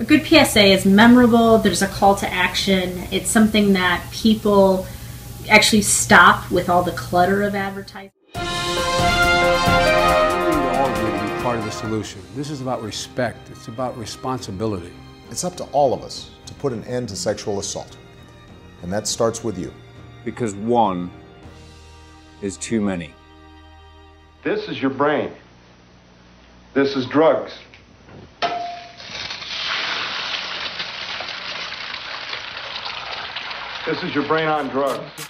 A good PSA is memorable, there's a call to action, it's something that people actually stop with all the clutter of advertising. We all need to be part of the solution. This is about respect, it's about responsibility. It's up to all of us to put an end to sexual assault. And that starts with you. Because one is too many. This is your brain. This is drugs. This is your brain on drugs.